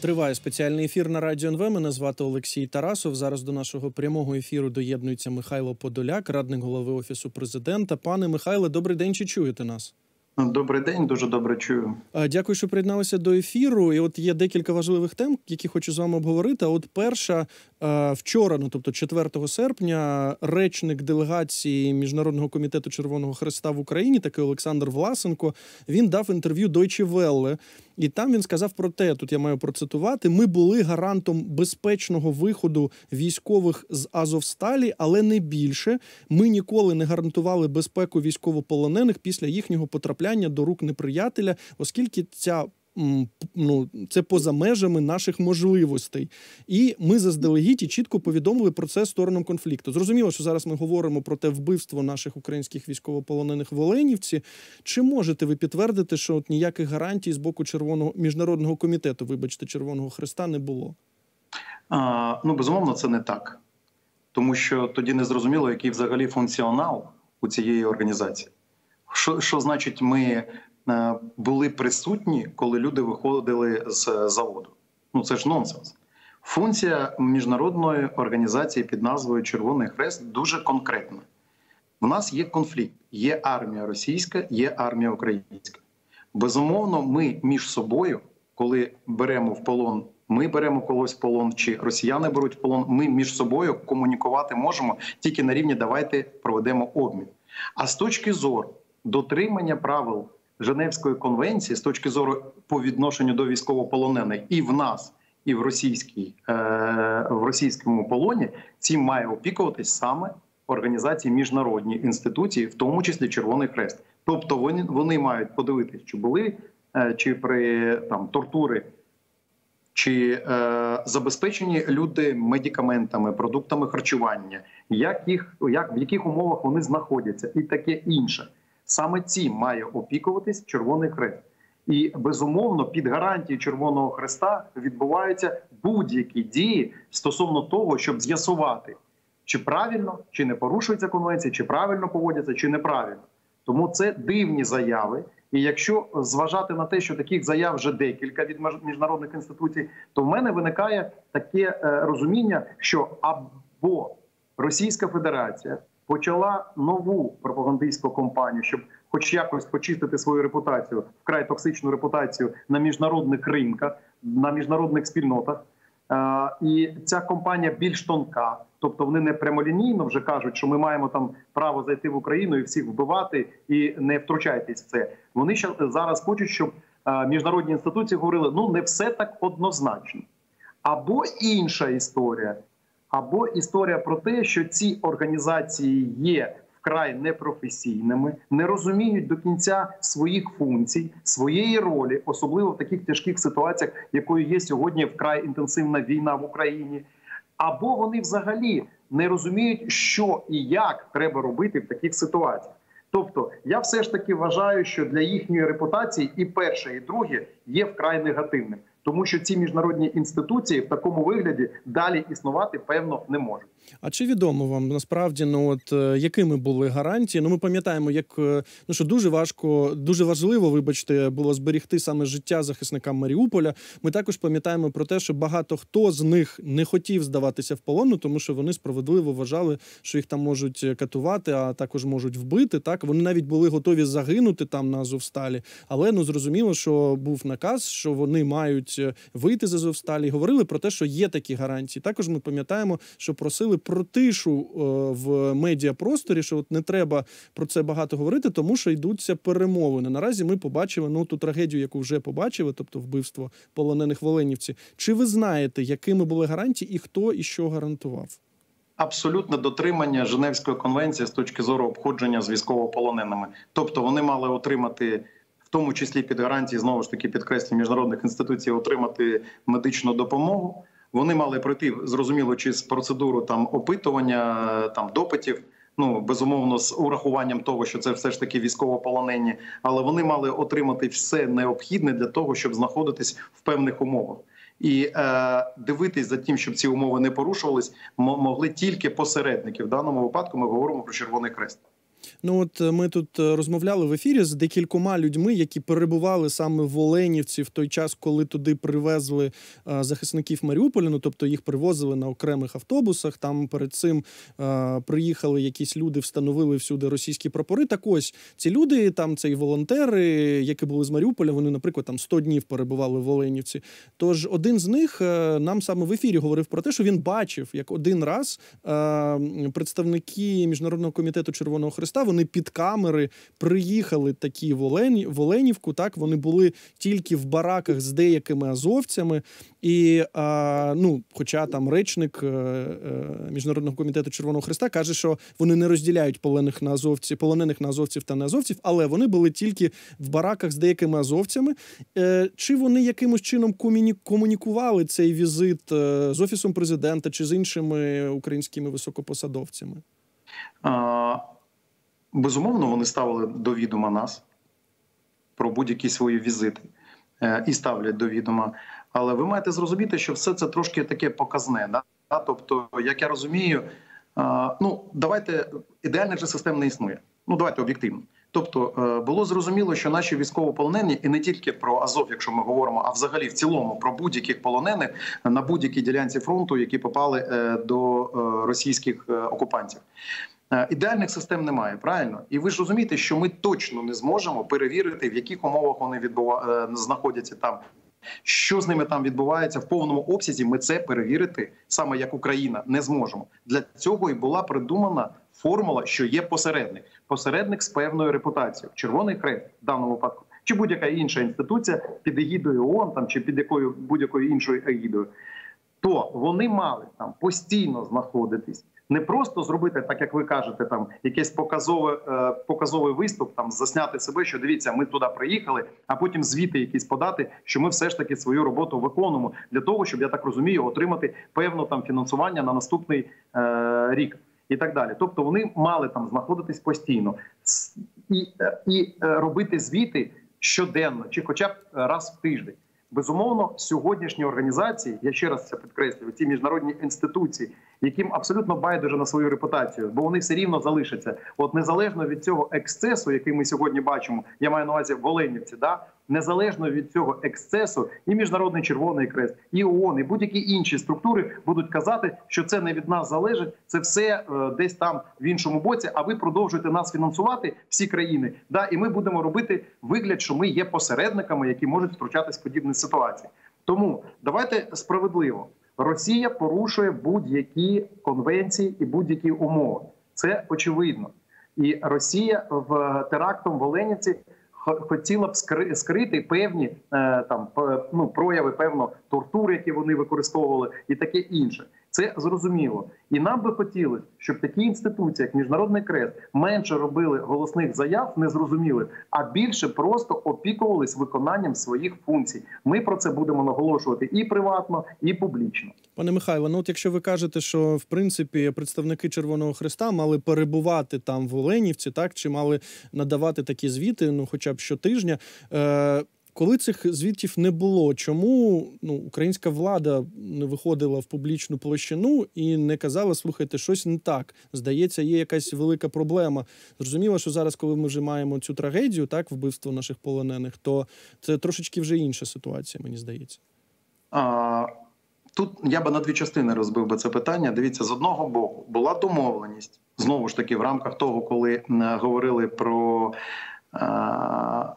Триває спеціальний ефір на радіо НВ. Мене звати Олексій Тарасов. Зараз до нашого прямого ефіру доєднується Михайло Подоляк, радник голови офісу президента. Пане Михайле, добрий день. Чи чуєте нас? Добрий день, дуже добре чую. Дякую, що приєдналися до ефіру. І от є декілька важливих тем, які хочу з вами обговорити. От перша вчора, ну тобто 4 серпня, речник делегації міжнародного комітету Червоного Хреста в Україні, такий Олександр Власенко, він дав інтерв'ю Deutsche Welle, і там він сказав про те: тут я маю процитувати: ми були гарантом безпечного виходу військових з Азовсталі, але не більше. Ми ніколи не гарантували безпеку військовополонених після їхнього потрапляння до рук неприятеля, оскільки ця ну, це поза межами наших можливостей. І ми заздалегідь і чітко повідомили про це сторонам конфлікту. Зрозуміло, що зараз ми говоримо про те вбивство наших українських військовополонених в Оленівці. Чи можете ви підтвердити, що от ніяких гарантій з боку Червоного міжнародного комітету, вибачте, Червоного Христа не було? А, Ну безумовно, це не так, тому що тоді не зрозуміло, який взагалі функціонал у цієї організації. Що що значить, ми були присутні, коли люди виходили з заводу. Ну це ж нонсенс. Функція міжнародної організації під назвою Червоний Хрест дуже конкретна. У нас є конфлікт, є армія російська, є армія українська. Безумовно, ми між собою, коли беремо в полон, ми беремо когось в полон, чи росіяни беруть в полон. Ми між собою комунікувати можемо тільки на рівні давайте проведемо обмін. А з точки зору дотримання правил Женевської конвенції з точки зору по відношенню до військовополонених і в нас, і в російській е, в російському полоні цим має опікуватись саме організації міжнародні інституції, в тому числі Червоний Хрест. Тобто вони вони мають подивитись, чи були е, чи при там тортури. Чи е, забезпечені люди медикаментами, продуктами харчування, як їх як в яких умовах вони знаходяться, і таке інше. Саме цим має опікуватись Червоний Хрест. І безумовно під гарантією Червоного Хреста відбуваються будь-які дії стосовно того, щоб з'ясувати, чи правильно, чи не порушується конвенція, чи правильно поводяться, чи неправильно. Тому це дивні заяви. І якщо зважати на те, що таких заяв вже декілька від міжнародних інституцій, то в мене виникає таке е, розуміння, що або Російська Федерація почала нову пропагандистську кампанію, щоб, хоч якось, почистити свою репутацію, вкрай токсичну репутацію на міжнародних ринках, на міжнародних спільнотах. І ця компанія більш тонка, тобто вони не прямолінійно вже кажуть, що ми маємо там право зайти в Україну і всіх вбивати, і не втручайтесь в це. Вони ще зараз хочуть, щоб міжнародні інституції говорили: ну не все так однозначно. Або інша історія, або історія про те, що ці організації є вкрай непрофесійними, не розуміють до кінця своїх функцій, своєї ролі, особливо в таких тяжких ситуаціях, якою є сьогодні вкрай інтенсивна війна в Україні, або вони взагалі не розуміють, що і як треба робити в таких ситуаціях. Тобто, я все ж таки вважаю, що для їхньої репутації і перше, і друге є вкрай негативним тому що ці міжнародні інституції в такому вигляді далі існувати певно не можуть. А чи відомо вам насправді ну от е, якими були гарантії? Ну ми пам'ятаємо, як е, ну що дуже важко, дуже важливо, вибачте, було зберігти саме життя захисникам Маріуполя. Ми також пам'ятаємо про те, що багато хто з них не хотів здаватися в полону, тому що вони справедливо вважали, що їх там можуть катувати, а також можуть вбити. Так вони навіть були готові загинути там на Азовсталі, але ну зрозуміло, що був наказ, що вони мають е, вийти з Азовсталі. Говорили про те, що є такі гарантії. Також ми пам'ятаємо, що просили про тишу е, в медіапросторі, що от не треба про це багато говорити, тому що йдуться перемовини. Наразі ми побачили ну ту трагедію, яку вже побачили, тобто вбивство полонених в Оленівці. Чи ви знаєте, якими були гарантії і хто і що гарантував? Абсолютне дотримання Женевської конвенції з точки зору обходження з військовополоненими, тобто вони мали отримати. Тому числі під гарантії знову ж таки підкреслі міжнародних інституцій отримати медичну допомогу. Вони мали пройти зрозуміло, чи з процедуру там опитування, там допитів. Ну безумовно, з урахуванням того, що це все ж таки військовополонені, але вони мали отримати все необхідне для того, щоб знаходитись в певних умовах. І е, дивитись за тим, щоб ці умови не порушувались, могли тільки посередники. В даному випадку ми говоримо про Червоний Хрест. Ну от ми тут розмовляли в ефірі з декількома людьми, які перебували саме в Оленівці в той час, коли туди привезли захисників Маріуполя. Ну тобто їх привозили на окремих автобусах. Там перед цим приїхали якісь люди, встановили всюди російські прапори. Так ось ці люди, там це і волонтери, які були з Маріуполя. Вони, наприклад, там 100 днів перебували в Оленівці. Тож один з них нам саме в ефірі говорив про те, що він бачив, як один раз представники міжнародного комітету Червоного Христа вони під камери приїхали такі в, Олені, в Оленівку. Так вони були тільки в бараках з деякими азовцями. І а, ну, хоча там речник е, е, міжнародного комітету Червоного Христа каже, що вони не розділяють полонених на азовці, полонених на азовців та не азовців, але вони були тільки в бараках з деякими азовцями. Е, чи вони якимось чином комунікували цей візит з офісом президента чи з іншими українськими високопосадовцями? Безумовно, вони ставили до відома нас про будь-які свої візити е, і ставлять до відома. Але ви маєте зрозуміти, що все це трошки таке показне. Да? Тобто, як я розумію, ну давайте ідеальних же систем не існує. Ну давайте об'єктивно. Тобто е, було зрозуміло, що наші військовополонені, і не тільки про Азов, якщо ми говоримо, а взагалі в цілому про будь-яких полонених на будь-якій ділянці фронту, які попали е, до російських окупантів. Ідеальних систем немає, правильно, і ви ж розумієте, що ми точно не зможемо перевірити, в яких умовах вони відбува... знаходяться там. Що з ними там відбувається в повному обсязі? Ми це перевірити саме як Україна не зможемо. Для цього і була придумана формула, що є посередник, посередник з певною репутацією. Червоний хрест в даному випадку, чи будь-яка інша інституція під егідою ООН там чи під якою будь-якою іншою егідою, то вони мали там постійно знаходитись не просто зробити, так як ви кажете, там якесь показове е, показовий виступ, там засняти себе, що дивіться, ми туди приїхали, а потім звіти якісь подати, що ми все ж таки свою роботу виконуємо для того, щоб я так розумію, отримати певне там фінансування на наступний е, рік. І так далі, тобто вони мали там знаходитись постійно і е, і е, робити звіти щоденно, чи хоча б раз в тиждень. Безумовно, сьогоднішні організації, я ще раз це підкреслюю, ці міжнародні інституції, яким абсолютно байдуже на свою репутацію, бо вони все рівно залишаться. От незалежно від цього ексцесу, який ми сьогодні бачимо, я маю на увазі в Оленівці, да незалежно від цього ексцесу, і міжнародний червоний крест, і ООН, і будь-які інші структури будуть казати, що це не від нас залежить, це все е, десь там в іншому боці. А ви продовжуєте нас фінансувати всі країни. Да, і ми будемо робити вигляд, що ми є посередниками, які можуть втручатись в подібні ситуації. Тому давайте справедливо. Росія порушує будь-які конвенції і будь-які умови. Це очевидно. І Росія в терактом в Оленівці хотіла б скрити певні е, там ну, прояви певно тортур, які вони використовували, і таке інше. Це зрозуміло, і нам би хотілося, щоб такі інституції, як міжнародний крест, менше робили голосних заяв, незрозумілих, а більше просто опікувались виконанням своїх функцій. Ми про це будемо наголошувати і приватно, і публічно. Пане Михайло, ну от якщо ви кажете, що в принципі представники Червоного Христа мали перебувати там в Оленівці, так чи мали надавати такі звіти, ну хоча б щотижня. Е- коли цих звітів не було, чому ну, українська влада не виходила в публічну площину і не казала, слухайте, щось не так. Здається, є якась велика проблема. Зрозуміло, що зараз, коли ми вже маємо цю трагедію, так, вбивство наших полонених, то це трошечки вже інша ситуація, мені здається. А, Тут я би на дві частини розбив би це питання. Дивіться, з одного боку була домовленість знову ж таки в рамках того, коли говорили про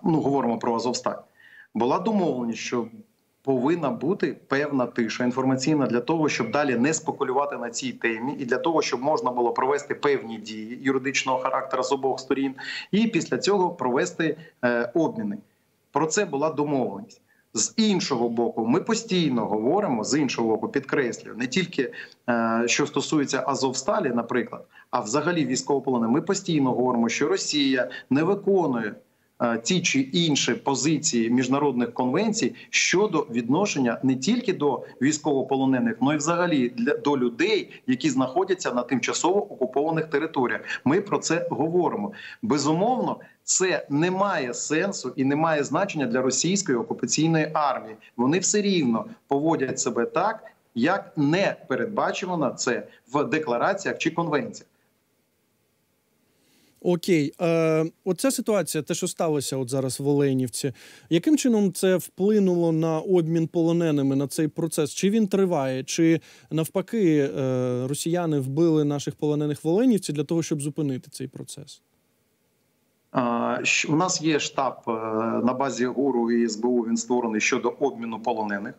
ну говоримо про Азовсталь була домовленість, що повинна бути певна тиша інформаційна для того, щоб далі не спекулювати на цій темі, і для того, щоб можна було провести певні дії юридичного характеру з обох сторін, і після цього провести е, обміни. Про це була домовленість. З іншого боку, ми постійно говоримо з іншого боку, підкреслюю, не тільки е, що стосується Азовсталі, наприклад, а взагалі військовополонених, Ми постійно говоримо, що Росія не виконує ті чи інші позиції міжнародних конвенцій щодо відношення не тільки до військовополонених, але й взагалі для до людей, які знаходяться на тимчасово окупованих територіях. Ми про це говоримо. Безумовно, це не має сенсу і не має значення для російської окупаційної армії. Вони все рівно поводять себе так, як не передбачено це в деклараціях чи конвенціях. Окей, е, оця ситуація, те, що сталося от зараз в Оленівці, яким чином це вплинуло на обмін полоненими на цей процес? Чи він триває, чи навпаки е, росіяни вбили наших полонених в Оленівці для того, щоб зупинити цей процес? У нас є штаб е, на базі ГУРу і СБУ. Він створений щодо обміну полонених.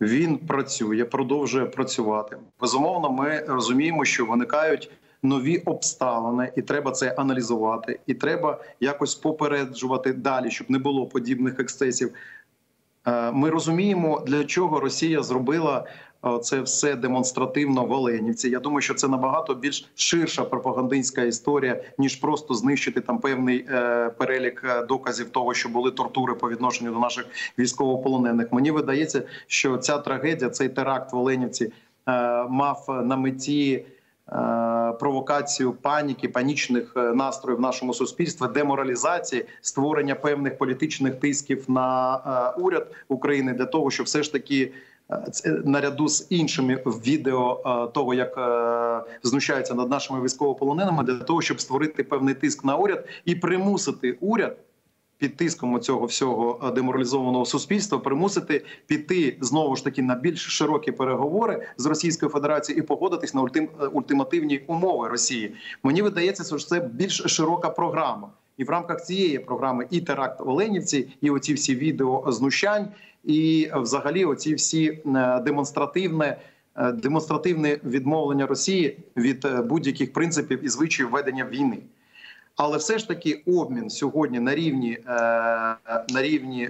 Він працює, продовжує працювати. Безумовно, ми розуміємо, що виникають нові обставини, і треба це аналізувати. І треба якось попереджувати далі, щоб не було подібних ексцесів. Е, ми розуміємо, для чого Росія зробила це все демонстративно в Оленівці. Я думаю, що це набагато більш ширша пропагандистська історія, ніж просто знищити там певний е, перелік е, доказів того, що були тортури по відношенню до наших військовополонених. Мені видається, що ця трагедія, цей теракт в Оленівці е, мав на меті. Е, провокацію паніки, панічних е, настроїв в нашому суспільстві, деморалізації, створення певних політичних тисків на уряд України для того, щоб все ж таки наряду з іншими відео е, того, як е, знущаються над нашими військовополоненими, для того, щоб створити певний тиск на уряд і примусити уряд. Під тиском цього всього е, деморалізованого суспільства примусити піти знову ж таки на більш широкі переговори з Російською Федерацією і погодитись на ультим, ультимативні умови Росії. Мені видається, що це більш широка програма, і в рамках цієї програми і теракт Оленівці, і оці всі відео знущань і, взагалі, оці всі е, демонстративне. Е, демонстративне відмовлення Росії від е, будь-яких принципів і звичаїв ведення війни, але все ж таки обмін сьогодні на рівні на рівні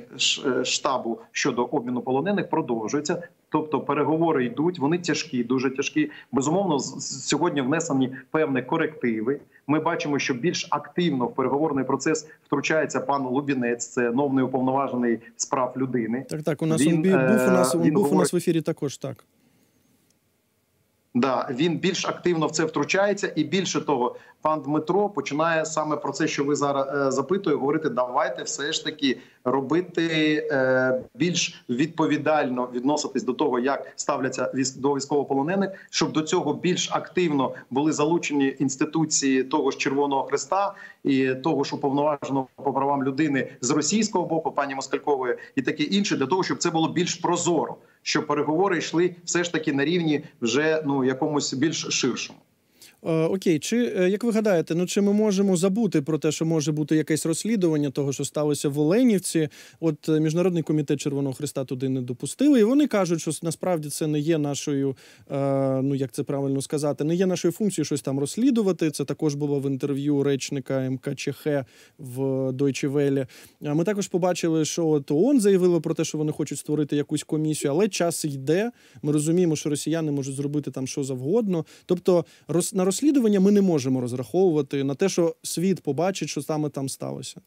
штабу щодо обміну полонених продовжується. Тобто переговори йдуть, вони тяжкі, дуже тяжкі. Безумовно, сьогодні внесені певні корективи. Ми бачимо, що більш активно в переговорний процес втручається пан Лубінець, це новний уповноважений справ людини. Так, так у нас він, він був у нас він був говорить... у нас в ефірі. Також так. Да, він більш активно в це втручається, і більше того, пан Дмитро починає саме про це, що ви зараз е, запитує, говорити: давайте все ж таки робити е, більш відповідально відноситись до того, як ставляться до військовополонених, щоб до цього більш активно були залучені інституції того ж Червоного Христа і того ж уповноваженого по правам людини з російського боку, пані Москалькової, і таке інше, для того, щоб це було більш прозоро, щоб переговори йшли все ж таки на рівні вже ну якомусь більш ширшому. Е, окей, чи е, як ви гадаєте, ну чи ми можемо забути про те, що може бути якесь розслідування того, що сталося в Оленівці? От е, міжнародний комітет Червоного Христа туди не допустили, і вони кажуть, що насправді це не є нашою, ну як це правильно сказати, не є нашою функцією щось там розслідувати. Це також було в інтерв'ю речника МКЧХ в Deutsche Welle. Ми також побачили, що от ООН заявили про те, що вони хочуть створити якусь комісію, але час йде. Ми розуміємо, що росіяни можуть зробити там що завгодно. Тобто, на розслідування ми не можемо розраховувати на те, що світ побачить, що саме там сталося.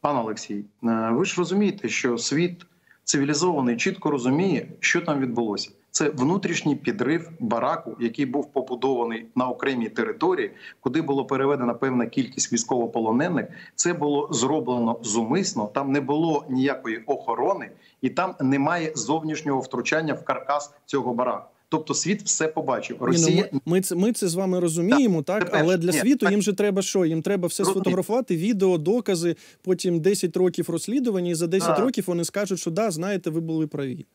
Пане Олексій, е, ви ж розумієте, що світ цивілізований чітко розуміє, що там відбулося. Це внутрішній підрив бараку, який був побудований на окремій території, куди було переведена певна кількість військовополонених. Це було зроблено зумисно. Там не було ніякої охорони, і там немає зовнішнього втручання в каркас цього бараку. Тобто світ все побачив. Росія Ні, ну, ми, ми це ми це з вами розуміємо, так, так? але для Ні, світу так. їм же треба що? Їм треба все Розумі. сфотографувати, відео, докази. Потім 10 років розслідування, і за 10 а. років вони скажуть, що да, знаєте, ви були праві.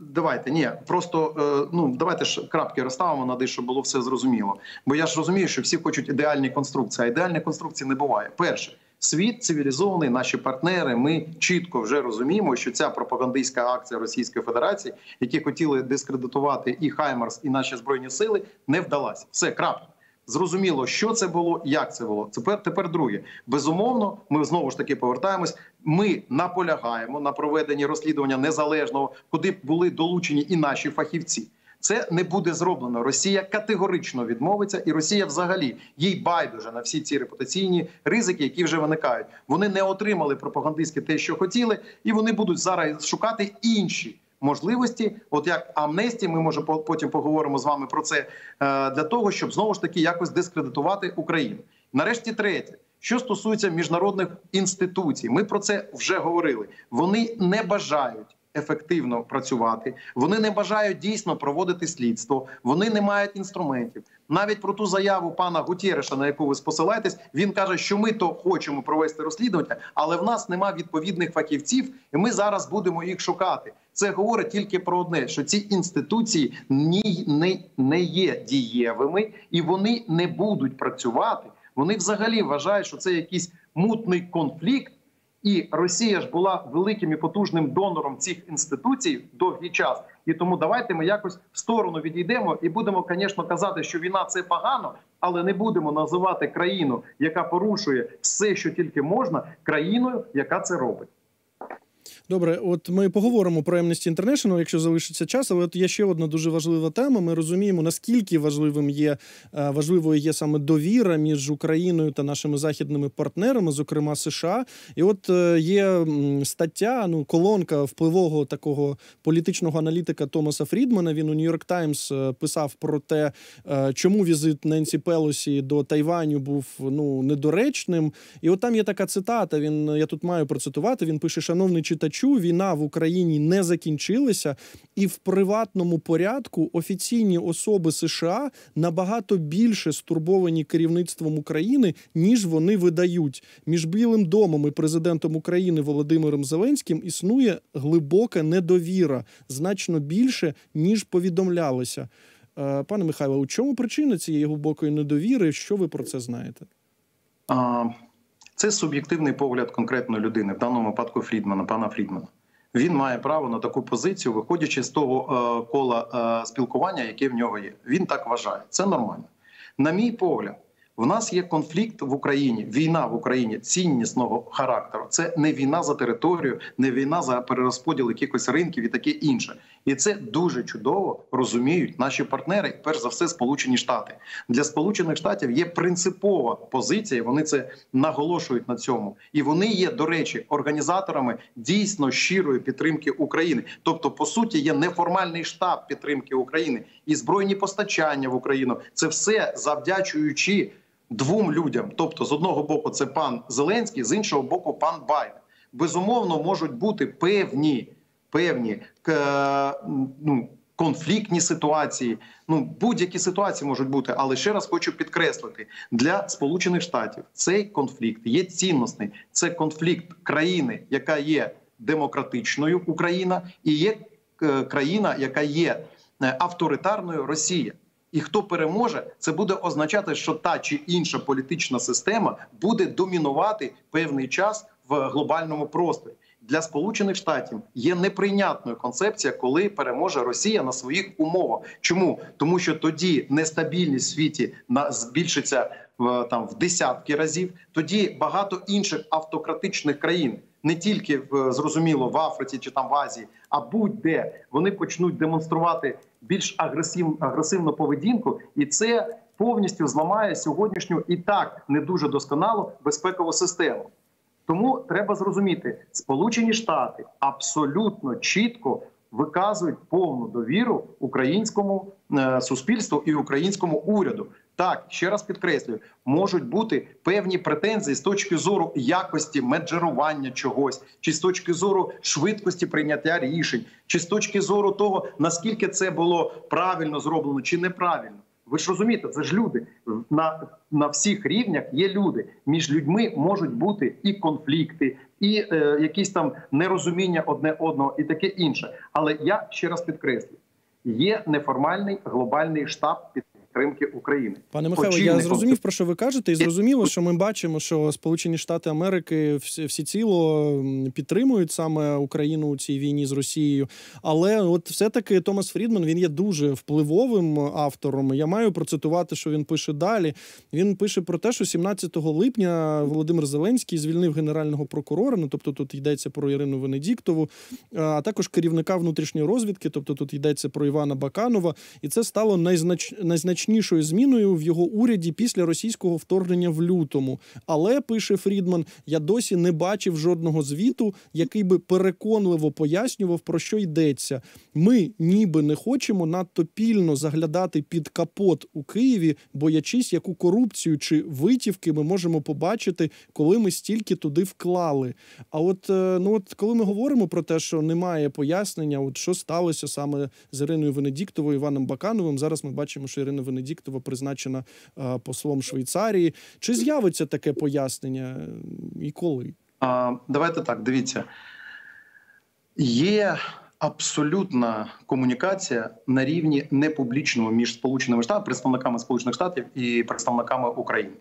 Давайте ні, просто е, ну давайте ж крапки розставимо на щоб було все зрозуміло. Бо я ж розумію, що всі хочуть ідеальні конструкції. а ідеальної конструкції не буває. Перше світ цивілізований, наші партнери. Ми чітко вже розуміємо, що ця пропагандистська акція Російської Федерації, які хотіли дискредитувати і Хаймарс, і наші збройні сили, не вдалася. Все крапка. Зрозуміло, що це було, як це було. Тепер тепер друге. Безумовно, ми знову ж таки повертаємось. Ми наполягаємо на проведенні розслідування незалежного, куди були долучені і наші фахівці. Це не буде зроблено. Росія категорично відмовиться, і Росія, взагалі, їй байдуже на всі ці репутаційні ризики, які вже виникають. Вони не отримали пропагандистське те, що хотіли, і вони будуть зараз шукати інші. Можливості, от як амнестії, ми може потім поговоримо з вами про це е, для того, щоб знову ж таки якось дискредитувати Україну. Нарешті, третє, що стосується міжнародних інституцій, ми про це вже говорили. Вони не бажають ефективно працювати. Вони не бажають дійсно проводити слідство. Вони не мають інструментів. Навіть про ту заяву пана Гутєреша, на яку ви посилаєтесь, він каже, що ми то хочемо провести розслідування, але в нас немає відповідних фахівців, і ми зараз будемо їх шукати. Це говорить тільки про одне: що ці інституції ні не, не є дієвими і вони не будуть працювати. Вони взагалі вважають, що це якийсь мутний конфлікт. І Росія ж була великим і потужним донором цих інституцій довгий час. І тому давайте ми якось в сторону відійдемо і будемо, звісно, казати, що війна це погано, але не будемо називати країну, яка порушує все, що тільки можна, країною, яка це робить. Добре, от ми поговоримо про Amnesty International, якщо залишиться час, але от є ще одна дуже важлива тема. Ми розуміємо, наскільки важливим є е, важливою є саме довіра між Україною та нашими західними партнерами, зокрема США. І от е, є стаття, ну колонка впливого такого політичного аналітика Томаса Фрідмана. Він у Нью-Йорк Таймс е, писав про те, чому візит Ненсі Пелосі до Тайваню був ну недоречним. І от там є така цитата. Він я тут маю процитувати. Він пише: Шановний читач глядачу, війна в Україні не закінчилася, і в приватному порядку офіційні особи США набагато більше стурбовані керівництвом України, ніж вони видають. Між Білим домом і президентом України Володимиром Зеленським існує глибока недовіра, значно більше ніж повідомлялося. Е, пане Михайло, у чому причина цієї глибокої недовіри? Що ви про це знаєте? Це суб'єктивний погляд конкретної людини, в даному випадку Фрідмана, пана Фрідмана. Він має право на таку позицію, виходячи з того е, кола е, спілкування, яке в нього є. Він так вважає. Це нормально. На мій погляд, в нас є конфлікт в Україні, війна в Україні ціннісного характеру. Це не війна за територію, не війна за перерозподіл якихось ринків і таке інше. І це дуже чудово розуміють наші партнери, перш за все, Сполучені Штати для Сполучених Штатів є принципова позиція. Вони це наголошують на цьому, і вони є, до речі, організаторами дійсно щирої підтримки України. Тобто, по суті, є неформальний штаб підтримки України і збройні постачання в Україну. Це все завдячуючи двом людям. Тобто, з одного боку, це пан Зеленський, з іншого боку, пан Байден. Безумовно, можуть бути певні певні ну, конфліктні ситуації. Ну будь-які ситуації можуть бути, але ще раз хочу підкреслити для Сполучених Штатів цей конфлікт є цінностний. Це конфлікт країни, яка є демократичною Україна, і є е, країна, яка є е, авторитарною Росія. І хто переможе, це буде означати, що та чи інша політична система буде домінувати певний час в глобальному просторі для Сполучених Штатів є неприйнятною концепція, коли переможе Росія на своїх умовах. Чому тому, що тоді нестабільність в світі збільшиться в там в десятки разів, тоді багато інших автократичних країн. Не тільки в зрозуміло в Африці чи там в Азії, а будь-де вони почнуть демонструвати більш агресивну агресивну поведінку, і це повністю зламає сьогоднішню і так не дуже досконалу безпекову систему. Тому треба зрозуміти, Сполучені Штати абсолютно чітко виказують повну довіру українському е, суспільству і українському уряду. Так, ще раз підкреслюю, можуть бути певні претензії з точки зору якості меджерування чогось, чи з точки зору швидкості прийняття рішень, чи з точки зору того, наскільки це було правильно зроблено чи неправильно. Ви ж розумієте, це ж люди на на всіх рівнях є люди. Між людьми можуть бути і конфлікти, і е, якісь там нерозуміння одне одного, і таке інше. Але я ще раз підкреслю: є неформальний глобальний штаб під підтримки України. Пане Михайло, я зрозумів про що ви кажете, і зрозуміло, що ми бачимо, що Сполучені Штати Америки всі, всі ціло підтримують саме Україну у цій війні з Росією. Але от все-таки Томас Фрідман він є дуже впливовим автором. Я маю процитувати, що він пише далі. Він пише про те, що 17 липня Володимир Зеленський звільнив генерального прокурора. Ну тобто тут йдеться про Ірину Венедіктову, а також керівника внутрішньої розвідки. Тобто тут йдеться про Івана Баканова, і це стало найзнач... найзнач найзначнішою зміною в його уряді після російського вторгнення в лютому. Але пише Фрідман: я досі не бачив жодного звіту, який би переконливо пояснював, про що йдеться. Ми ніби не хочемо надто пільно заглядати під капот у Києві, боячись, яку корупцію чи витівки ми можемо побачити, коли ми стільки туди вклали. А от е, ну от коли ми говоримо про те, що немає пояснення, от що сталося саме з Іриною Венедіктовою Іваном Бакановим. Зараз ми бачимо, що Ірина Венедіктова призначена е, послом Швейцарії. Чи з'явиться таке пояснення і коли? А, Давайте так. Дивіться, є абсолютна комунікація на рівні непублічному між сполученими штатами, представниками Сполучених Штатів і представниками України.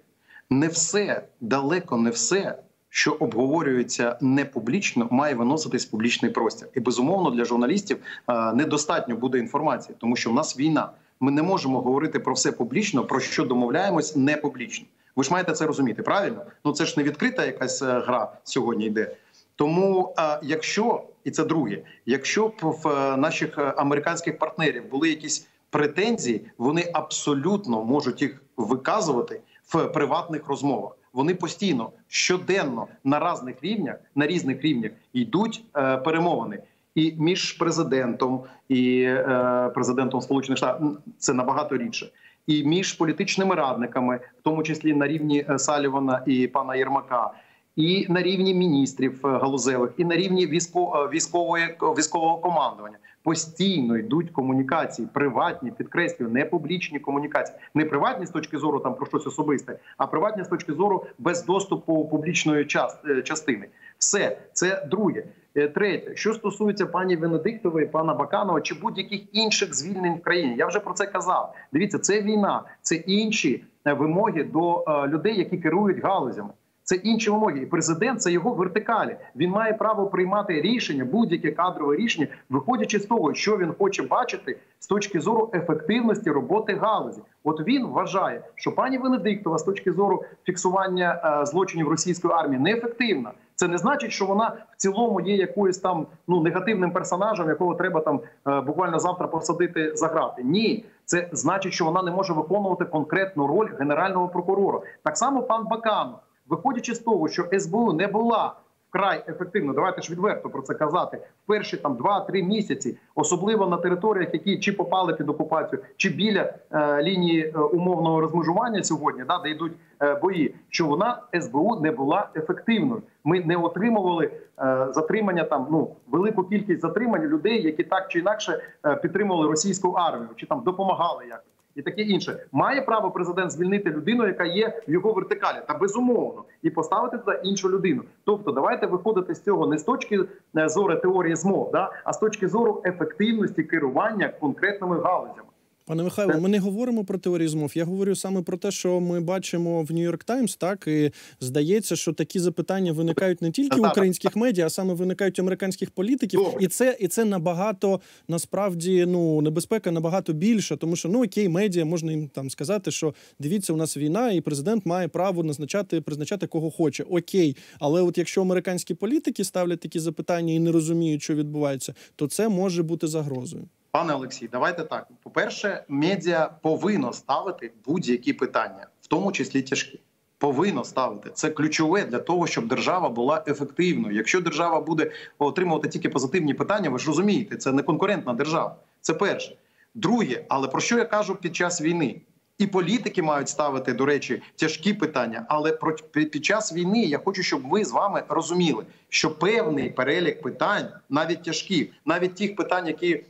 Не все далеко не все що обговорюється не публічно, має виноситись в публічний простір. І безумовно для журналістів е, недостатньо буде інформації, тому що в нас війна. Ми не можемо говорити про все публічно, про що домовляємось не публічно. Ви ж маєте це розуміти, правильно? Ну це ж не відкрита якась е, гра сьогодні йде. Тому, е, якщо і це друге, якщо б в наших американських партнерів були якісь претензії, вони абсолютно можуть їх виказувати в приватних розмовах вони постійно щоденно на різних рівнях на різних рівнях йдуть е, перемовини. І між президентом і е, президентом Сполучених Штатів це набагато рідше, і між політичними радниками, в тому числі на рівні е, Салівана і пана Єрмака, і на рівні міністрів е, галузевих, і на рівні військової військової військового командування постійно йдуть комунікації, приватні, підкреслюю, не публічні комунікації, не приватні з точки зору там про щось особисте, а приватні з точки зору без доступу публічної е, частини. Все це друге. Е, третє, що стосується пані Венедиктової, пана Баканова чи будь-яких інших звільнень в країні, я вже про це казав. Дивіться, це війна, це інші е, вимоги до людей, які керують галузями. Це інші вимоги. І президент це його вертикалі. Він має право приймати рішення, будь-яке кадрове рішення, виходячи з того, що він хоче бачити з точки зору ефективності роботи галузі. От він вважає, що пані Венедиктова з точки зору фіксування е, злочинів російської армії неефективна. Це не значить, що вона в цілому є якоюсь там ну негативним персонажем, якого треба там е, буквально завтра посадити за грати. Ні, це значить, що вона не може виконувати конкретну роль генерального прокурора. Так само пан Баканов виходячи з того, що СБУ не була вкрай ефективно, давайте ж відверто про це казати. В перші там 2-3 місяці, особливо на територіях, які чи попали під окупацію, чи біля е, лінії е, умовного розмежування сьогодні, да, де йдуть е, бої, що вона СБУ не була ефективною. Ми не отримували е, затримання там ну велику кількість затримань людей, які так чи інакше е, підтримували російську армію, чи там допомагали якось і таке інше. Має право президент звільнити людину, яка є в його вертикалі, та безумовно, і поставити туди іншу людину. Тобто, давайте виходити з цього не з точки е, зору теорії змов, да а з точки зору ефективності керування конкретними галузями. Пане Михайло, ми не говоримо про теорію змов. Я говорю саме про те, що ми бачимо в Нью-Йорк Таймс, так і здається, що такі запитання виникають не тільки в українських медіа, а саме виникають у американських політиків, і це і це набагато насправді ну небезпека набагато більша, тому що ну окей, медіа можна їм там сказати, що дивіться, у нас війна, і президент має право назначати призначати кого хоче. Окей, але от якщо американські політики ставлять такі запитання і не розуміють, що відбувається, то це може бути загрозою. Пане Олексій, давайте так. По перше, медіа повинно ставити будь-які питання, в тому числі тяжкі. Повинно ставити це ключове для того, щоб держава була ефективною. Якщо держава буде отримувати тільки позитивні питання, ви ж розумієте, це не конкурентна держава. Це перше. Друге, але про що я кажу під час війни? І політики мають ставити, до речі, тяжкі питання. Але про під час війни я хочу, щоб ви з вами розуміли, що певний перелік питань, навіть тяжкі, навіть тих питань, які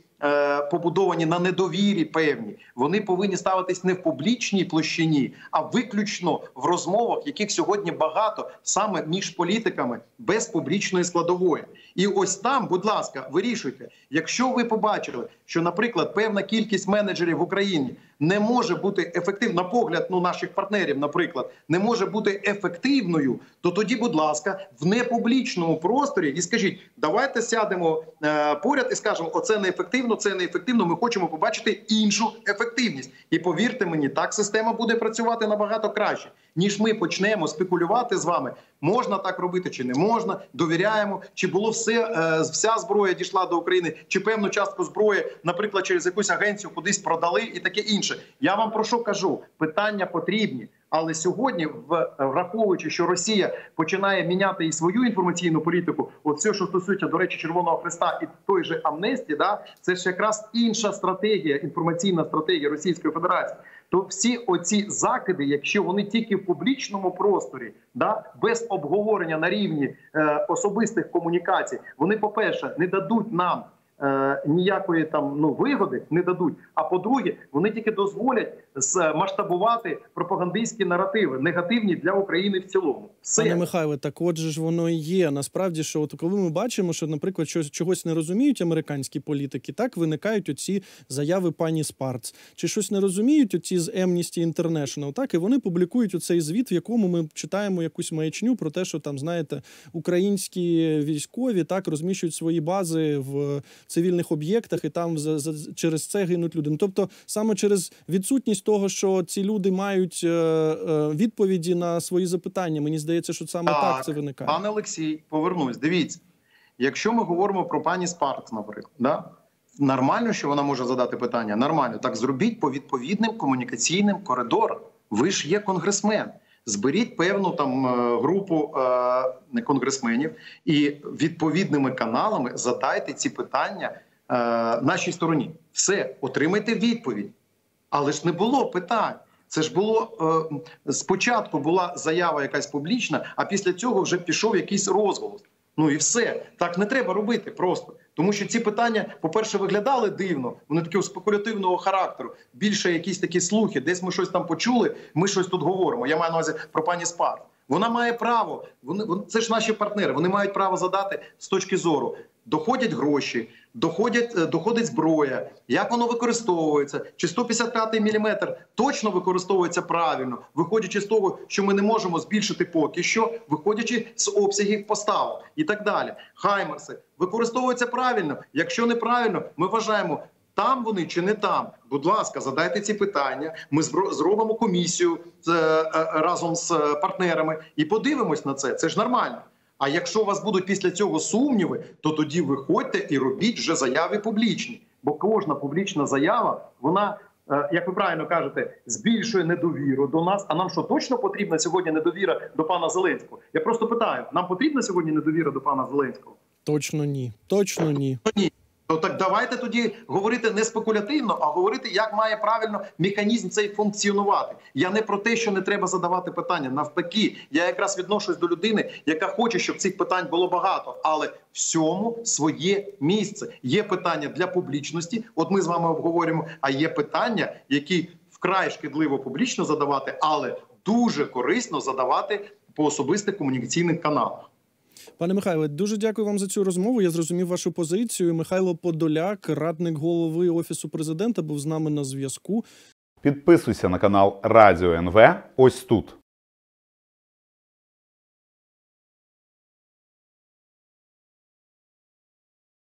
побудовані на недовірі певні, вони повинні ставитись не в публічній площині, а виключно в розмовах, яких сьогодні багато саме між політиками без публічної складової. І ось там, будь ласка, вирішуйте, якщо ви побачили, що, наприклад, певна кількість менеджерів в Україні не може бути ефективна, на погляд ну, наших партнерів, наприклад, не може бути ефективною, то тоді, будь ласка, в непублічному просторі і скажіть, давайте сядемо е, поряд і скажемо, оце неефективно, це неефективно. Ми хочемо побачити іншу ефективність. І повірте мені, так система буде працювати набагато краще ніж ми почнемо спекулювати з вами. Можна так робити чи не можна? Довіряємо, чи було все е, вся зброя дійшла до України, чи певну частку зброї, наприклад, через якусь агенцію кудись продали, і таке інше. Я вам про що кажу? Питання потрібні. Але сьогодні, враховуючи, що Росія починає міняти і свою інформаційну політику, от все, що стосується до речі, Червоного Христа і той же амнесті, да це ж якраз інша стратегія, інформаційна стратегія Російської Федерації. То всі оці закиди, якщо вони тільки в публічному просторі, да без обговорення на рівні е, особистих комунікацій, вони, по перше, не дадуть нам. Е, ніякої там ну вигоди не дадуть. А по-друге, вони тільки дозволять масштабувати пропагандистські наративи, негативні для України в цілому. Все. Пане Михайле, так отже ж воно і є. Насправді, що от коли ми бачимо, що, наприклад, щось чогось не розуміють американські політики, так виникають оці заяви пані Спарц. Чи щось не розуміють оці з Amnesty International, так і вони публікують оцей звіт, в якому ми читаємо якусь маячню про те, що там знаєте, українські військові так розміщують свої бази в цивільних об'єктах, і там за, за через це гинуть люди. Ну, тобто, саме через відсутність того, що ці люди мають е, е, відповіді на свої запитання, мені здається, що саме так, так це виникає. Пане Олексій, повернусь. Дивіться, якщо ми говоримо про пані Спаркс, наприклад, да. Нормально, що вона може задати питання. Нормально, так зробіть по відповідним комунікаційним коридорам. Ви ж є конгресмен. Зберіть певну там е, групу е, конгресменів і відповідними каналами задайте ці питання е, нашій стороні. Все, отримайте відповідь. Але ж не було питань. Це ж було е, спочатку була заява якась публічна, а після цього вже пішов якийсь розголос. Ну і все так не треба робити просто. Тому що ці питання, по-перше, виглядали дивно, вони такі спекулятивного характеру. Більше якісь такі слухи, десь ми щось там почули. Ми щось тут говоримо. Я маю на увазі про пані Спар. Вона має право. Вони це ж наші партнери. Вони мають право задати з точки зору. Доходять гроші, доходять, е, доходить зброя, як воно використовується, чи 155 міліметр точно використовується правильно, виходячи з того, що ми не можемо збільшити поки що, виходячи з обсягів поставок і так далі. Хаймерси використовуються правильно. Якщо неправильно, ми вважаємо. Там вони чи не там, будь ласка, задайте ці питання. Ми зробимо комісію е, е, разом з партнерами і подивимось на це. Це ж нормально. А якщо у вас будуть після цього сумніви, то тоді виходьте і робіть вже заяви публічні. Бо кожна публічна заява, вона, е, як ви правильно кажете, збільшує недовіру до нас. А нам що точно потрібна сьогодні недовіра до пана Зеленського? Я просто питаю: нам потрібна сьогодні недовіра до пана Зеленського? Точно ні. Точно ні. Ні. То так давайте тоді говорити не спекулятивно, а говорити, як має правильно механізм цей функціонувати. Я не про те, що не треба задавати питання. Навпаки, я якраз відношусь до людини, яка хоче, щоб цих питань було багато, але всьому своє місце. Є питання для публічності. От ми з вами обговорюємо. А є питання, які вкрай шкідливо публічно задавати, але дуже корисно задавати по особистих комунікаційних каналах. Пане Михайле, дуже дякую вам за цю розмову. Я зрозумів вашу позицію. Михайло Подоляк, радник голови офісу президента, був з нами на зв'язку. Підписуйся на канал Радіо НВ. Ось тут.